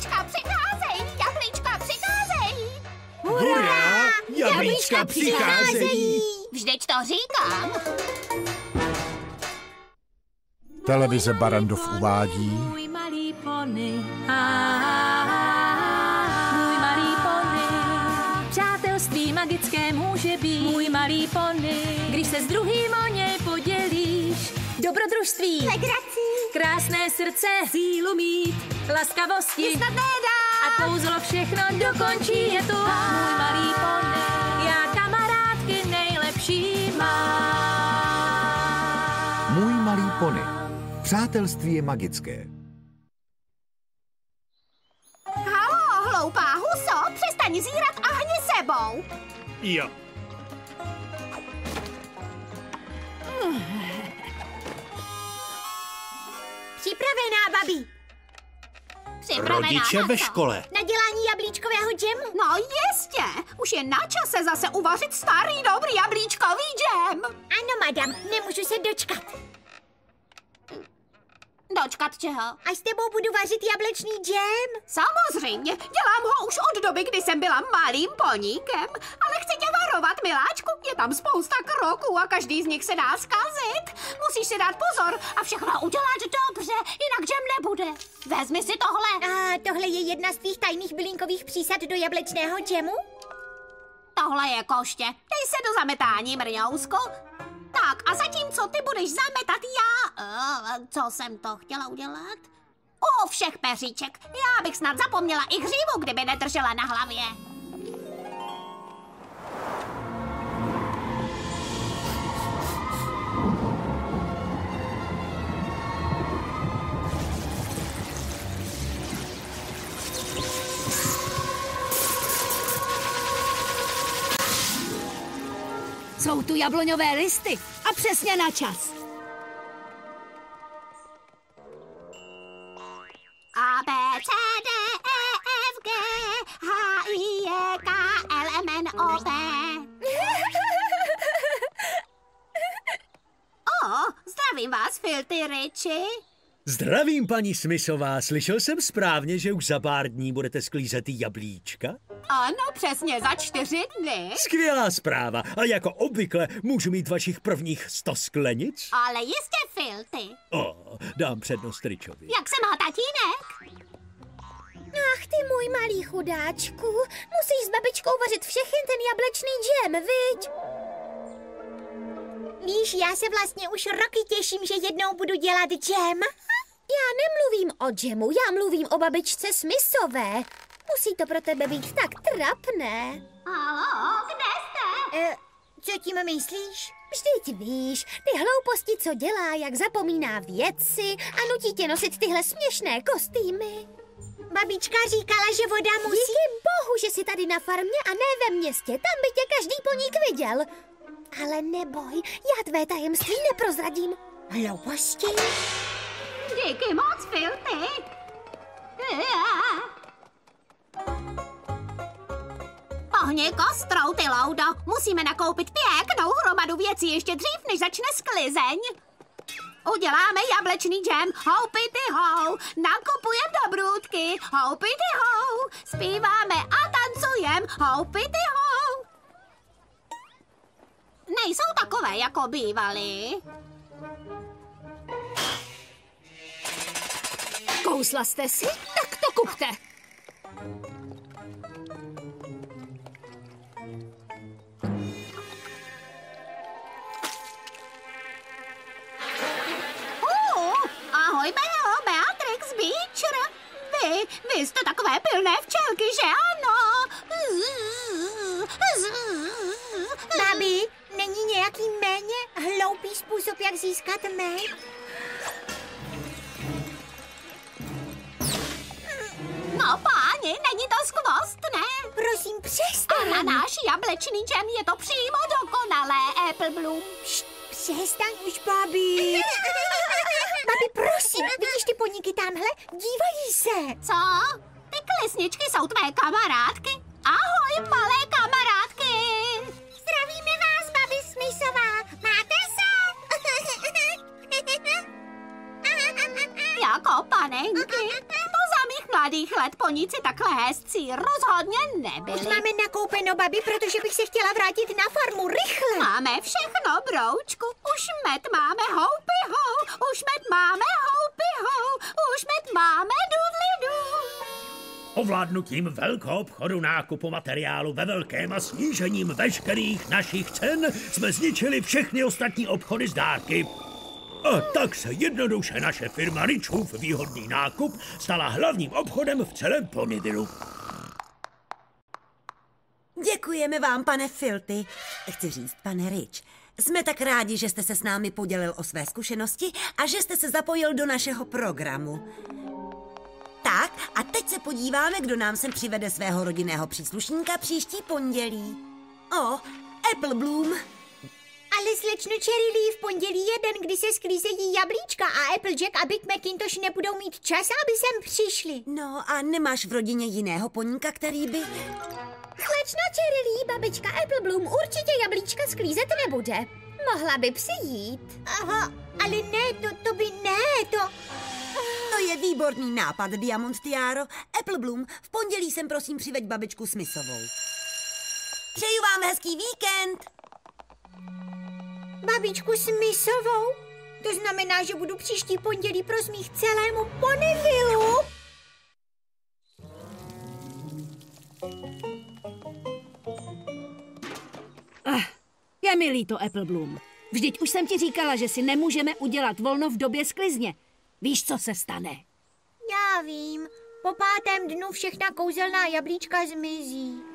Jablíčka přicházejí, jablíčka přicházejí. Hurá! Jablíčka přicházejí! Vždyť to říkám. Televize Barandov uvádí Můj malý pony, můj malý pony. Přátelství magické může být můj malý pony. Když se s druhým o něj podělíš, dobrodružství, Legrací. Krásné srdce, sílu mít, laskavosti Snad nedá. a kouzlo všechno dokončí. Je tu můj malý pony, já kamarádky nejlepší mám. Můj malý pony. Přátelství je magické. Halo, hloupá huso, přestaň zírat a hni sebou. Jo. Připravená, babi. Připravená Rodiče na ve co? škole. Na dělání jablíčkového džemu. No jistě, už je na čase zase uvařit starý dobrý jablíčkový džem. Ano, madam, nemůžu se dočkat. Dočkat čeho? Až s tebou budu vařit jablečný džem. Samozřejmě, dělám ho už od doby, kdy jsem byla malým poníkem. Ale chci tě varovat, miláčku, je tam spousta kroků a každý z nich se dá zkazit. Musíš si dát pozor a všechno udělat dobře, jinak džem nebude. Vezmi si tohle. A tohle je jedna z tvých tajných bylinkových přísad do jablečného džemu? Tohle je koště. Dej se do zametání, mrňousku. Tak a zatímco ty budeš zametat já... Co jsem to chtěla udělat? U všech peříček. Já bych snad zapomněla i hřívu, kdyby nedržela na hlavě. Jsou tu jabloňové listy a přesně na čas. A, B, C, D, E, F, G, H, I, J, K, L, M, N, O, P. O, zdravím vás, Filty Riči. Zdravím, paní Smisová. Slyšel jsem správně, že už za pár dní budete sklízet ty jablíčka? Ano, přesně za čtyři dny. Skvělá zpráva. A jako obvykle můžu mít vašich prvních sto sklenic? Ale jistě, Filty. O, dám přednost Ričovi. Jak se má tatínek? Ach, ty můj malý chudáčku. Musíš s babičkou vařit všechny ten jablečný džem, viď? Víš, já se vlastně už roky těším, že jednou budu dělat džem. Já nemluvím o džemu, já mluvím o babičce Smysové. Musí to pro tebe být tak trapné. Halo, kde jste? E, co tím myslíš? Vždyť víš, ty hlouposti, co dělá, jak zapomíná věci a nutí tě nosit tyhle směšné kostýmy. Babička říkala, že voda musí... Díky bohu, že jsi tady na farmě a ne ve městě, tam by tě každý poník viděl. Ale neboj, já tvé tajemství neprozradím. Hlouposti? Díky moc, Filty. Pohni kostrou, ty loudo. Musíme nakoupit pěknou hromadu věcí ještě dřív, než začne sklizeň. Uděláme jablečný džem, houpity hou, nakupujeme dobrůdky, houpity hou, zpíváme a tancujem, houpity hou. Nejsou takové, jako bývaly. Kousla jste si? Tak to kupte. Beecher. Vy, vy jste takové pilné včelky, že ano? Babi, není nějaký méně hloupý způsob, jak získat med? No, páni, není to skvostné. Prosím, A přestaň. na náš jablečný džem je to přímo dokonalé, Apple Bloom. Št, přestaň už, babi. babi, prosím, vidíš ty podniky tamhle? Dívají se. Co? Ty klisničky jsou tvé kamarádky? Ahoj, malé kamarádky. Zdravíme vás, babi Smysová. Máte se? Jako pane maminky. To za mých mladých let poníci takhle hezcí rozhodně Už nebyli. máme nakoupeno, babi, protože bych se chtěla vrátit na farmu rychle. Máme všechno, broučku. Už med máme houpy hou, už med máme houpy hou, už med máme dudli du. Ovládnutím velkou obchodu nákupu materiálu ve velkém a snížením veškerých našich cen jsme zničili všechny ostatní obchody s dárky. A tak se jednoduše naše firma Richův výhodný nákup stala hlavním obchodem v celém Ponyvillu. Děkujeme vám, pane Filty. Chci říct, pane Rich, jsme tak rádi, že jste se s námi podělil o své zkušenosti a že jste se zapojil do našeho programu. Tak, a teď se podíváme, kdo nám sem přivede svého rodinného příslušníka příští pondělí. O, Apple Bloom. Ale slečno Cherry Lee v pondělí je den, kdy se sklízejí jablíčka a Applejack a Big Macintosh nebudou mít čas, aby sem přišli. No a nemáš v rodině jiného poníka, který by... Slečno Cherry Lee, babička Apple Bloom určitě jablíčka sklízet nebude. Mohla by přijít. Aha, ale ne, to, to by ne, to... To je výborný nápad, Diamond Tiaro. Apple Bloom, v pondělí sem prosím přiveď babičku Smithovou. Přeju vám hezký víkend. Babičku Smithovou? To znamená, že budu příští pondělí pro smích celému Ponyvillu? Je mi líto, Apple Bloom. Vždyť už jsem ti říkala, že si nemůžeme udělat volno v době sklizně. Víš, co se stane? Já vím. Po pátém dnu všechna kouzelná jablíčka zmizí.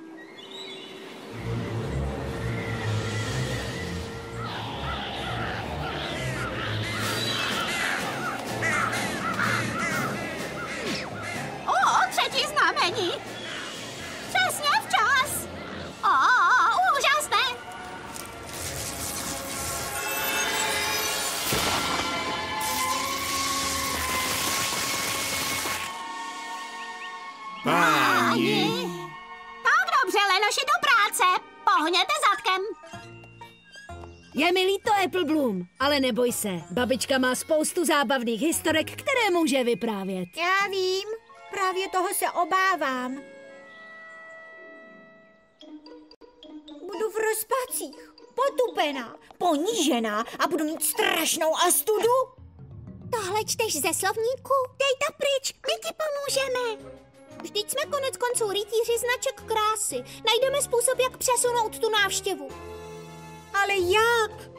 Ale neboj se. Babička má spoustu zábavných historek, které může vyprávět. Já vím. Právě toho se obávám. Budu v rozpacích. Potupená, ponížená a budu mít strašnou astudu. Tohle čteš ze slovníku? Dej to pryč, my ti pomůžeme. Vždyť jsme konec konců rytíři značek krásy. Najdeme způsob, jak přesunout tu návštěvu. Ale jak?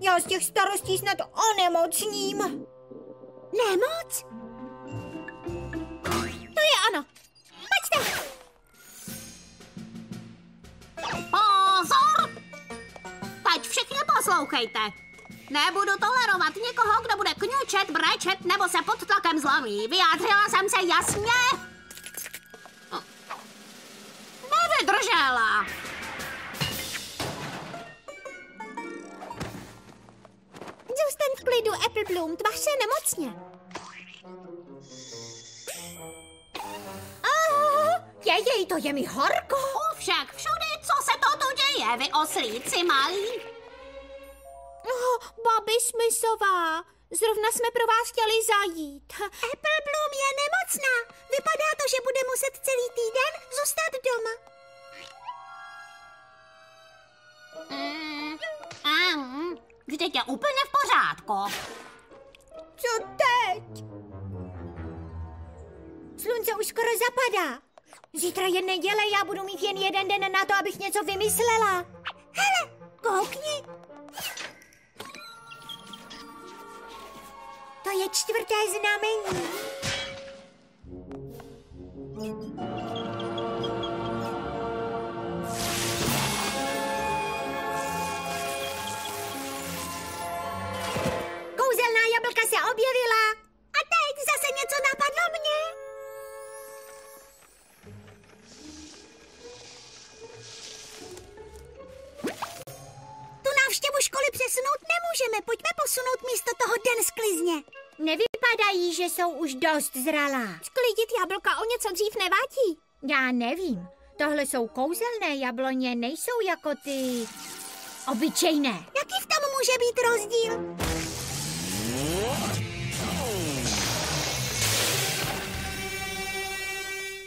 Já z těch starostí snad onemocním. Nemoc? To je ono. Pojďte. Pozor! Teď všichni poslouchejte. Nebudu tolerovat někoho, kdo bude kňučet, brečet nebo se pod tlakem zlomí. Vyjádřila jsem se jasně? Bloom, tvař se nemocně. Oh, je jej, to je mi horko. Však všude, co se to tu děje, vy oslíci malí. Oh, babi Smithová, zrovna jsme pro vás chtěli zajít. Apple Bloom je nemocná. Vypadá to, že bude muset celý týden zůstat doma. Mm, mm, vždyť je úplně v pořádku. Co teď? Slunce už skoro zapadá. Zítra je neděle, já budu mít jen jeden den na to, abych něco vymyslela. Hele, koukni. To je čtvrté znamení. přesunout nemůžeme. Pojďme posunout místo toho den sklizně. Nevypadají, že jsou už dost zralá. Sklidit jablka o něco dřív nevadí. Já nevím. Tohle jsou kouzelné jabloně, nejsou jako ty obyčejné. Jaký v tom může být rozdíl?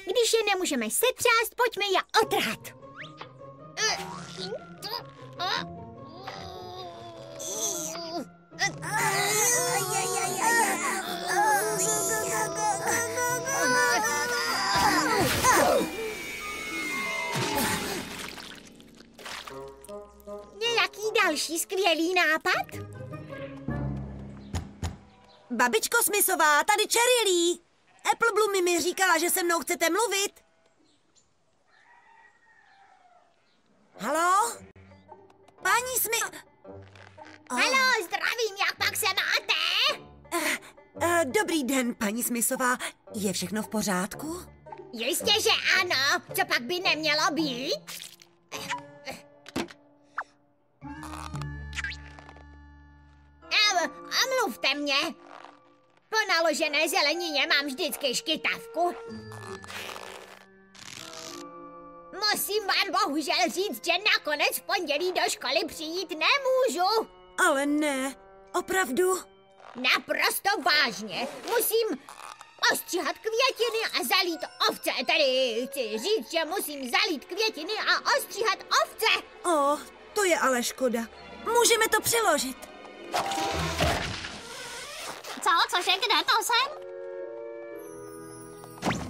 Když je nemůžeme setřást, pojďme je otrhat. Uh, Nějaký další skvělý nápad? Babičko Smisová, tady Cherry Apple mi říkala, že se mnou chcete mluvit. Halo? Paní Smi... Halo, zdravím, jak pak se máte? Uh, dobrý den, paní Smisová. Je všechno v pořádku? Jistě, že ano. Co pak by nemělo být? Ehm, Omluvte mě. Po naložené zelenině mám vždycky škytavku. Musím vám bohužel říct, že nakonec v pondělí do školy přijít nemůžu. Ale ne, opravdu? Naprosto vážně. Musím ostříhat květiny a zalít ovce. Tedy chci říct, že musím zalít květiny a ostříhat ovce. O, to je ale škoda. Můžeme to přeložit. Co, cože, kde to jsem?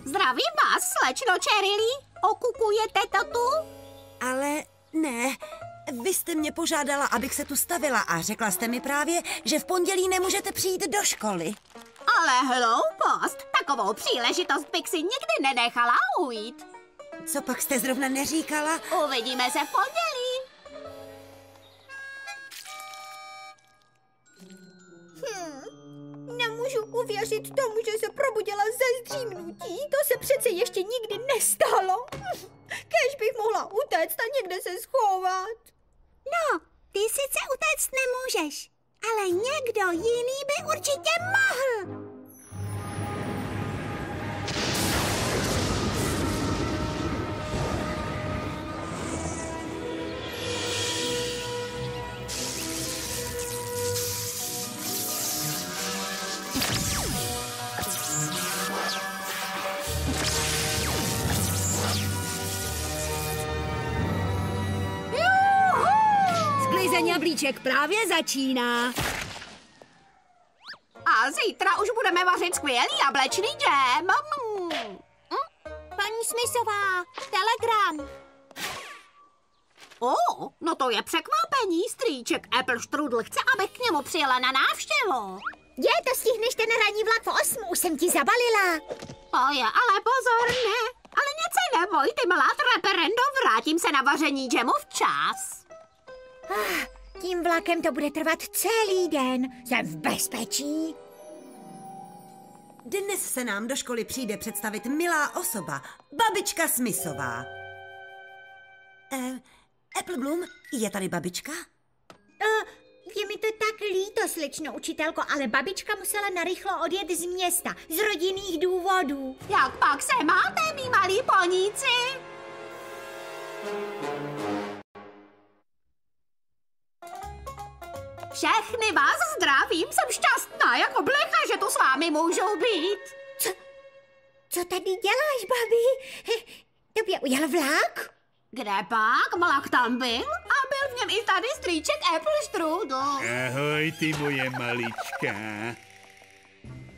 Zdravím vás, slečno Čerily. Okukujete to tu? Ale ne, vy jste mě požádala, abych se tu stavila a řekla jste mi právě, že v pondělí nemůžete přijít do školy. Ale hloupost, takovou příležitost bych si nikdy nenechala ujít. Co pak jste zrovna neříkala? Uvidíme se v pondělí. Hmm, nemůžu uvěřit tomu, že se probudila ze zdřímnutí. To se přece ještě nikdy nestalo. Kež bych mohla utéct a někde se schovat. No, ty sice utéct nemůžeš, ale někdo jiný by určitě mohl. Jablíček právě začíná. A zítra už budeme vařit skvělý jablečný džem. Mm. Paní Smisová, telegram. O, no to je překvapení. Strýček Apple Strudel chce, abych k němu přijela na návštěvu. Je, to stihneš ten ranní vlak v osm, už jsem ti zabalila. To je ale pozor, ne. Ale nic se neboj, ty malá reperendo, vrátím se na vaření džemu včas. Ah, tím vlakem to bude trvat celý den. Jsem v bezpečí. Dnes se nám do školy přijde představit milá osoba, babička Smisová. Eh, Apple Bloom, je tady babička? Uh, je mi to tak líto, slečno učitelko, ale babička musela narychlo odjet z města, z rodinných důvodů. Jak pak se máte, mý malí poníci? Všechny vás zdravím, jsem šťastná jako blecha, že tu s vámi můžu být. Co, co tady děláš, babi? Tobě ujel vlak? Kde pak? Vlak tam byl a byl v něm i tady strýček Apple Strudel. Ahoj, ty moje malička.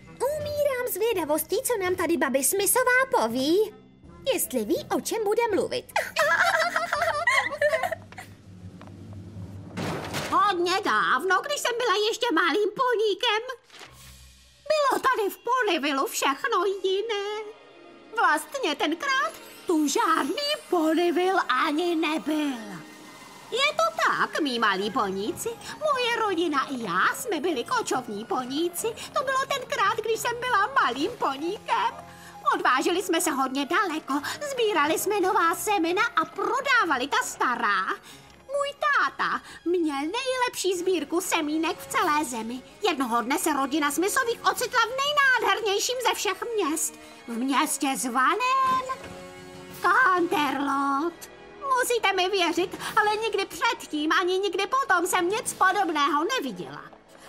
Umírám zvědavostí, co nám tady babi Smisová poví. Jestli ví, o čem bude mluvit. Hodně dávno, když jsem byla ještě malým poníkem. Bylo tady v Ponyvilu všechno jiné. Vlastně tenkrát tu žádný Ponyvil ani nebyl. Je to tak, mý malí poníci. Moje rodina i já jsme byli kočovní poníci. To bylo tenkrát, když jsem byla malým poníkem. Odváželi jsme se hodně daleko, sbírali jsme nová semena a prodávali ta stará. Můj táta měl nejlepší sbírku semínek v celé zemi. Jednoho dne se rodina Smisových ocitla v nejnádhernějším ze všech měst. V městě zvaném Canterlot. Musíte mi věřit, ale nikdy předtím ani nikdy potom jsem nic podobného neviděla.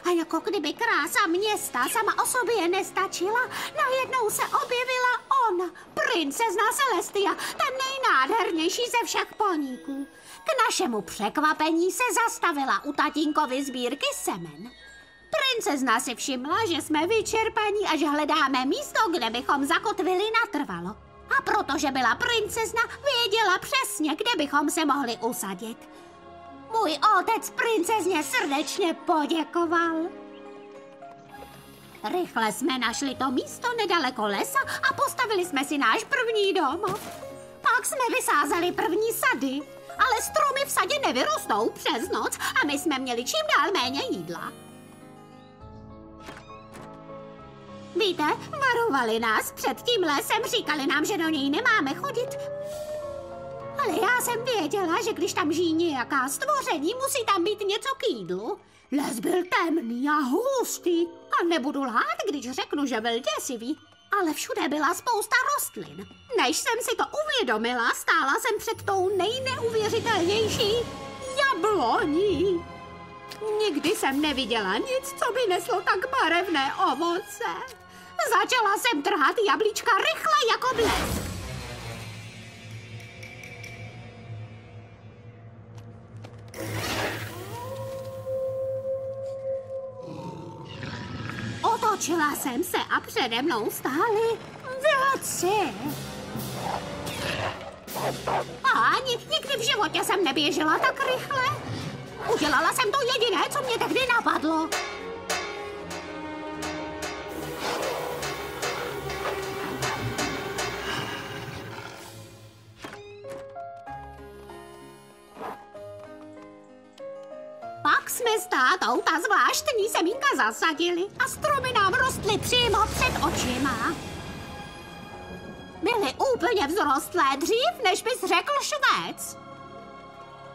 A jako kdyby krása města sama o sobě nestačila, najednou se objevila ona, princezna Celestia, ta nejnádhernější ze všech poníků. K našemu překvapení se zastavila u tatínkovy sbírky semen. Princezna si všimla, že jsme vyčerpaní a že hledáme místo, kde bychom zakotvili natrvalo. A protože byla princezna, věděla přesně, kde bychom se mohli usadit. Můj otec princezně srdečně poděkoval. Rychle jsme našli to místo nedaleko lesa a postavili jsme si náš první domov. Pak jsme vysázeli první sady, ale stromy v sadě nevyrostou přes noc a my jsme měli čím dál méně jídla. Víte, varovali nás před tím lesem, říkali nám, že do něj nemáme chodit. Ale já jsem věděla, že když tam žijí nějaká stvoření, musí tam být něco k jídlu. Les byl temný a hustý. A nebudu lhát, když řeknu, že byl děsivý. Ale všude byla spousta rostlin. Než jsem si to uvědomila, stála jsem před tou nejneuvěřitelnější jabloní. Nikdy jsem neviděla nic, co by neslo tak barevné ovoce. Začala jsem trhat jablíčka rychle jako blesk. Jsem se a přede mnou stály. A ani nikdy v životě jsem neběžela tak rychle. Udělala jsem to jediné, co mě tehdy napadlo. Pak jsme s tátou ta zvláštní semínka zasadili a stromy nám rostly přímo před očima. Byly úplně vzrostlé dřív, než bys řekl švec.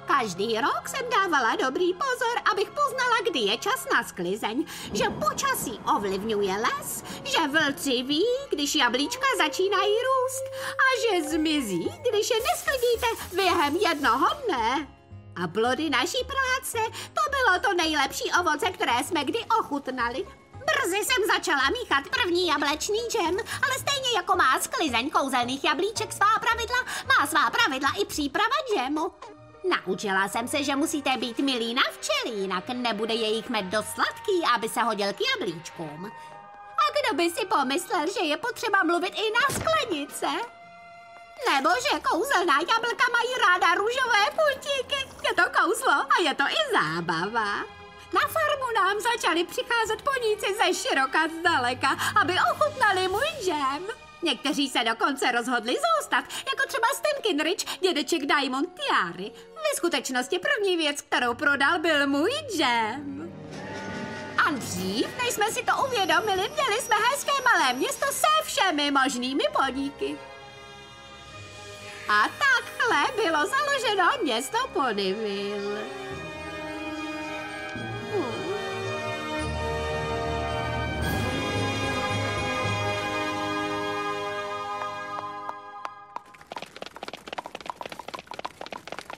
Každý rok jsem dávala dobrý pozor, abych poznala, kdy je čas na sklizeň, že počasí ovlivňuje les, že vlci ví, když jablíčka začínají růst a že zmizí, když je nesklidíte během jednoho dne. A plody naší práce, to bylo to nejlepší ovoce, které jsme kdy ochutnali. Brzy jsem začala míchat první jablečný džem, ale stejně jako má sklizeň kouzelných jablíček svá pravidla, má svá pravidla i příprava džemu. Naučila jsem se, že musíte být milí na včely, jinak nebude jejich med dost sladký, aby se hodil k jablíčkům. A kdo by si pomyslel, že je potřeba mluvit i na sklenice? Nebo že kouzelná jablka mají ráda růžové pultíky. Je to kouzlo a je to i zábava. Na farmu nám začali přicházet poníci ze široka zdaleka, aby ochutnali můj džem. Někteří se dokonce rozhodli zůstat, jako třeba Stinkinrich, dědeček Diamond Tiary. Ve skutečnosti první věc, kterou prodal, byl můj džem. A dřív, než jsme si to uvědomili, měli jsme hezké malé město se všemi možnými podniky. A takhle bylo založeno město Ponyville. Hmm.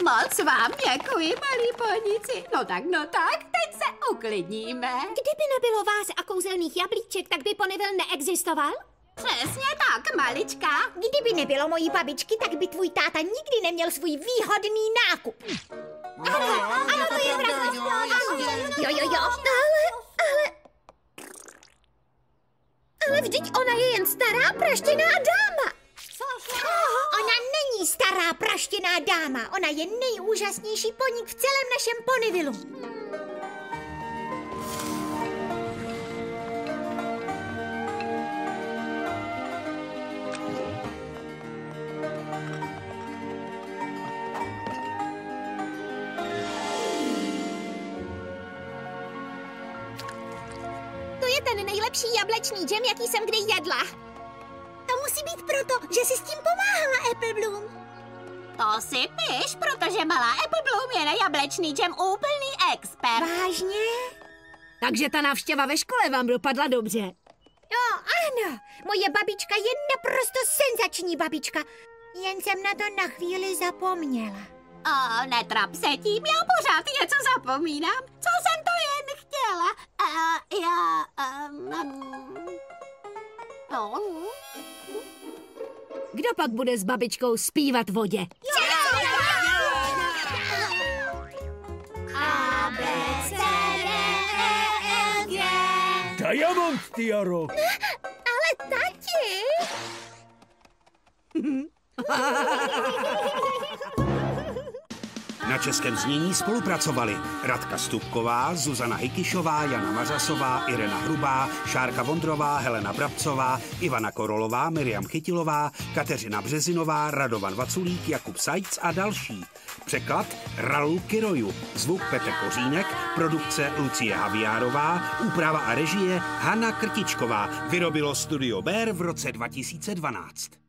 Moc vám děkuji, malí poníci. No tak, no tak, teď se uklidníme. Kdyby nebylo vás a kouzelných jablíček, tak by Ponyville neexistoval? Přesně tak, malička. Kdyby nebylo mojí babičky, tak by tvůj táta nikdy neměl svůj výhodný nákup. Ano, ano, to je pravda. Jo, jo, jo, ale, ale... Ale vždyť ona je jen stará praštěná dáma. Ona není stará praštěná dáma. Ona je nejúžasnější poník v celém našem Ponyvillu. Jaký jsem kdy jedla. To musí být proto, že si s tím pomáhala Apple Bloom. To si píš, protože malá Apple Bloom je na jablečný džem úplný expert. Vážně? Takže ta návštěva ve škole vám dopadla dobře. Jo, ano. Moje babička je naprosto senzační babička. Jen jsem na to na chvíli zapomněla. O, netrap se tím, já pořád něco zapomínám. Co jsem to jen chtěla? Uh, já... Um, um, no. Kdo pak bude s babičkou zpívat vodě? A, B, C, D, E, F, G. Diamond, Tiaro. Ale tati! Na českém znění spolupracovali Radka Stupková, Zuzana Hykišová, Jana Mařasová, Irena Hrubá, Šárka Vondrová, Helena Brabcová, Ivana Korolová, Miriam Chytilová, Kateřina Březinová, Radovan Vaculík, Jakub Sajc a další. Překlad Raul Kiroju, zvuk Petr Kořínek, produkce Lucie Haviárová, úprava a režie Hanna Krtičková. Vyrobilo Studio Bear v roce 2012.